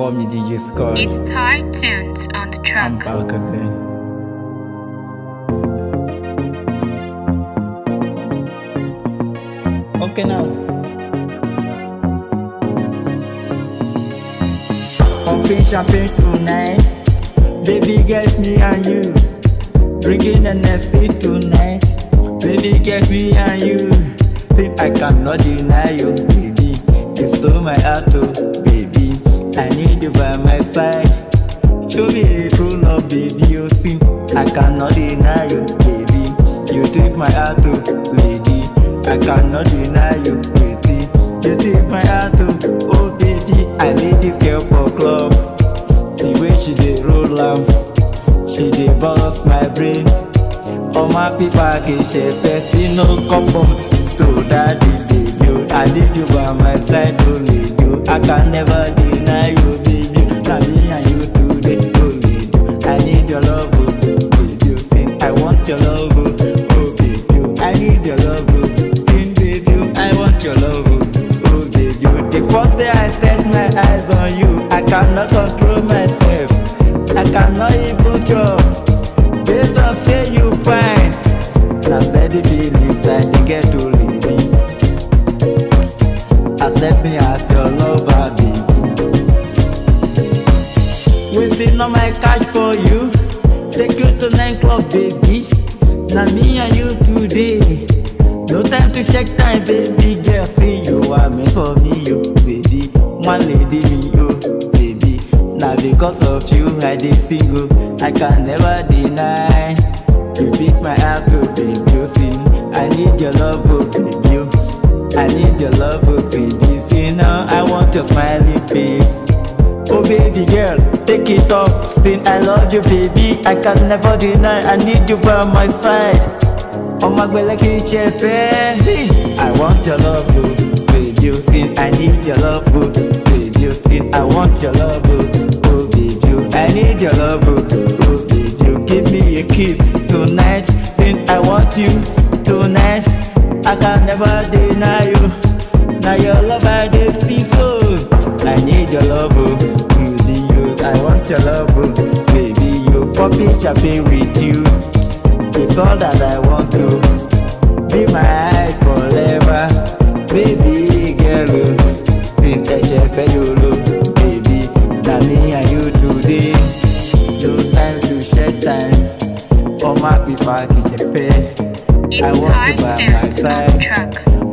Call me DJ Sky. It's Thai tunes on the track. I'm back again. Okay now. Pumping champagne tonight. Baby, get me and you. Drinking Hennessy tonight. Baby, get me and you. Think I cannot deny you, baby. You stole my heart, oh, baby. I need you by my side. Show me a true love, baby. You see, I cannot deny you, baby. You take my heart, oh, lady. I cannot deny you, baby. You take my heart, oh, oh, baby. I need this girl for club. The way she dey roll lamp, she dey burst my brain. All my people can share first, you know, come home to daddy, baby. oh. I need you by my side, only you. I can never like your baby. Now All my cash for you. Take you to nightclub, baby. Now me and you today. No time to check time, baby girl. See you are me for me, you baby. My lady, me, you baby. Now because of you, I dey single. I can never deny. You beat my heart, oh baby. You. I need your love, oh baby. I need your love, oh baby. See now, I want your smiling face. Oh baby girl, take it off. Sing I love you, baby. I can never deny. I need you by my side. Oh my girl, like you I want your love, oh baby. Oh, you sing I need your love, oh baby. Oh, you sing I want your love, oh oh baby. you. I need your love, oh oh baby. You give me a kiss tonight. Sing I want you tonight. I can never deny you. Now your love baby. You popping champagne with you. It's all that I want to be my eye forever, baby girl. oh. Sin ẹ̀ṣẹ̀ fẹ́ yòlò, baby. Na me and you today. No time to shed time. Ṣe fẹ́. It's I want you by my the side.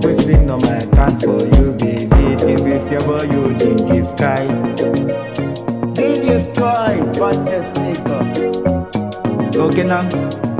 Wasting on my account for you, baby. This is your boy, you Sky. DJ Sky, baddest nigga. Okay now.